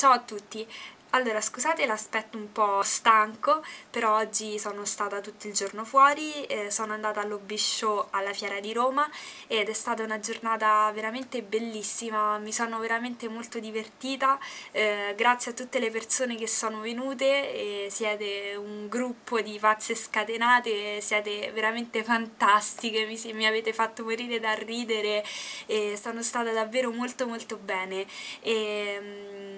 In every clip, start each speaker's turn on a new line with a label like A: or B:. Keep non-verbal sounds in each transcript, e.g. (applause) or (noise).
A: Ciao a tutti! Allora, scusate l'aspetto un po' stanco, però oggi sono stata tutto il giorno fuori, eh, sono andata all'Hobby Show alla Fiera di Roma ed è stata una giornata veramente bellissima, mi sono veramente molto divertita, eh, grazie a tutte le persone che sono venute, siete un gruppo di pazze scatenate, siete veramente fantastiche, mi, mi avete fatto morire da ridere e sono stata davvero molto molto bene. E, mm,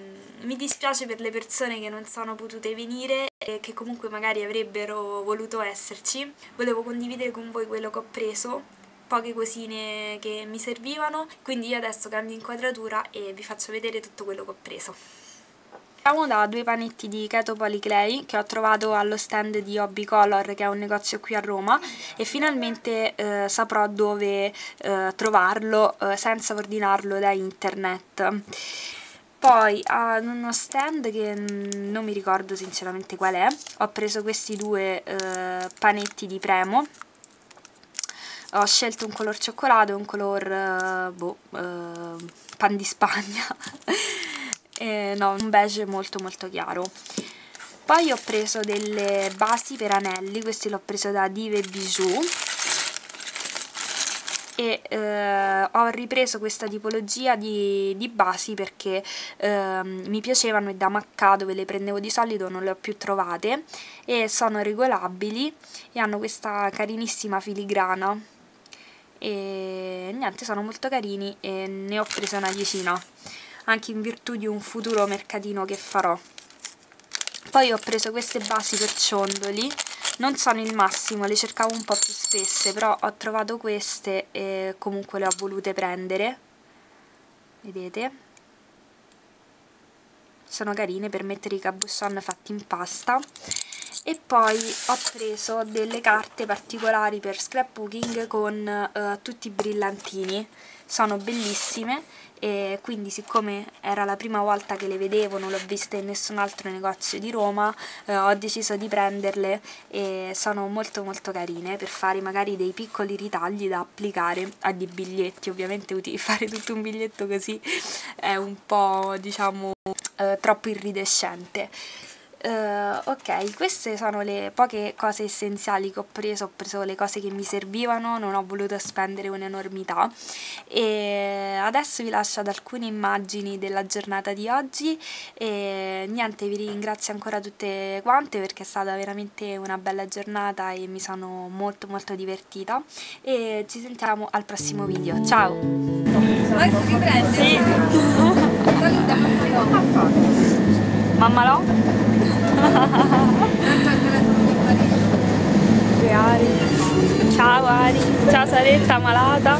A: mi dispiace per le persone che non sono potute venire e che comunque magari avrebbero voluto esserci. Volevo condividere con voi quello che ho preso, poche cosine che mi servivano, quindi io adesso cambio inquadratura e vi faccio vedere tutto quello che ho preso. Partiamo da due panetti di Keto Polyclay che ho trovato allo stand di Hobby Color che è un negozio qui a Roma e finalmente eh, saprò dove eh, trovarlo eh, senza ordinarlo da internet poi ad uno stand che non mi ricordo sinceramente qual è. Ho preso questi due eh, panetti di Premo. Ho scelto un color cioccolato e un color eh, boh, eh, pan di Spagna. (laughs) Eh, no, un beige molto molto chiaro. Poi ho preso delle basi per anelli. Questi l'ho preso da Dive Bijou e eh, ho ripreso questa tipologia di, di basi perché eh, mi piacevano e da Macca dove le prendevo di solito non le ho più trovate e sono regolabili e hanno questa carinissima filigrana. E niente sono molto carini e ne ho presa una decina anche in virtù di un futuro mercatino che farò. Poi ho preso queste basi per ciondoli non sono il massimo, le cercavo un po' più spesse però ho trovato queste e comunque le ho volute prendere. Vedete? Sono carine per mettere i cabochon fatti in pasta e poi ho preso delle carte particolari per scrapbooking con uh, tutti i brillantini. Sono bellissime e quindi siccome era la prima volta che le vedevo, non l'ho viste in nessun altro negozio di Roma, eh, ho deciso di prenderle e sono molto molto carine per fare magari dei piccoli ritagli da applicare a dei biglietti, ovviamente (laughs) fare tutto un biglietto così è un po' diciamo eh, troppo iridescente Uh, ok, queste sono le poche cose essenziali che ho preso, ho preso le cose che mi servivano, non ho voluto spendere un'enormità e adesso vi lascio ad alcune immagini della giornata di oggi e niente, vi ringrazio ancora tutte quante perché è stata veramente una bella giornata e mi sono molto molto divertita e ci sentiamo al prossimo video, ciao!
B: Adesso riprende? Sì! Saluta, (laughs)
A: mamma lo? Ari. Ciao Ari, ciao Saretta malata.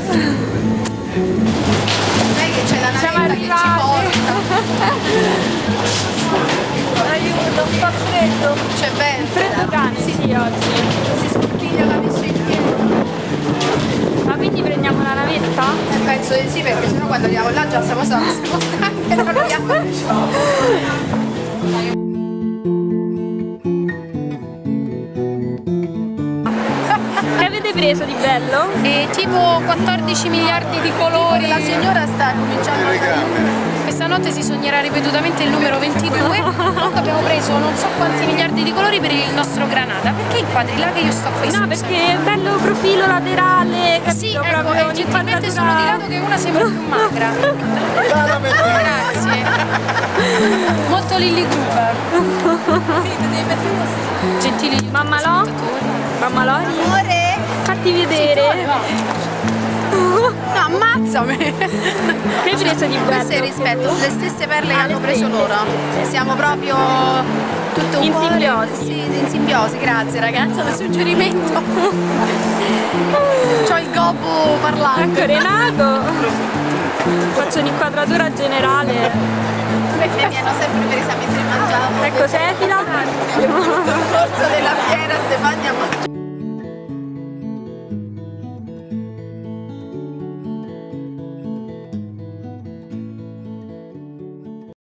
B: Lei che c'è la navetta che ci porta.
A: Aiuto, fa freddo.
B: C'è vento.
A: Freddo cane, sì, sì oggi.
B: Si scoppiglia la piedi.
A: Ma quindi prendiamo la navetta?
B: Eh, penso di sì, perché sennò quando andiamo là già siamo stanchi (laughs) e non abbiamo
A: preso di bello?
B: E tipo 14 miliardi di colori. La signora sta cominciando a fare. Questa notte si sognerà ripetutamente il numero 22. Comunque abbiamo preso non so quanti miliardi di colori per il nostro granata. Perché inquadri là che io sto qui?
A: No, perché è bello profilo laterale. Capito?
B: Sì, ecco, e gentilmente sono di lato che una sembra più magra. Grazie. Molto Lilly Gruber. sì, ti devi mettere così. Gentili
A: Mamma Lo? Mamma Lori?
B: Amore!
A: fatti vedere.
B: Ammazzami! Che
A: bello?
B: Questo è il rispetto, le stesse perle che hanno preso loro. Siamo proprio tutto un
A: in simbiosi.
B: Sì, in simbiosi, grazie ragazza del suggerimento. C'ho il gobbo parlante.
A: Ecco Renato. Faccio un'inquadratura generale.
B: Perché mi hanno sempre presa mentre mangiavo.
A: Ecco Sefila. (laughs)
B: Il corso della fiera Stefania mangia.